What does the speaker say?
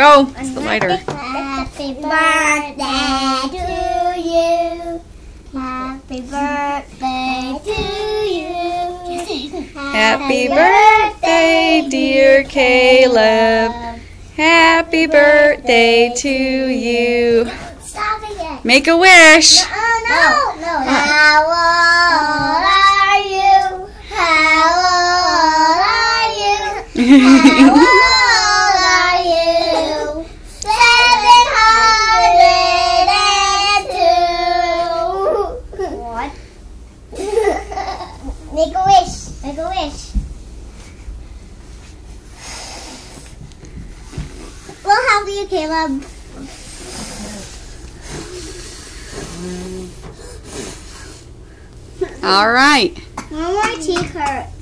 Go. It's the lighter. Happy birthday to you. Happy birthday to you. Happy birthday, dear Caleb. Happy birthday to you. Stop again. Make a wish. Oh, no. No. Oh. How old are you? How old are you? How old are you? Seven hundred and two. What? Make a We'll help you, Caleb. All right. One more cheek hurt.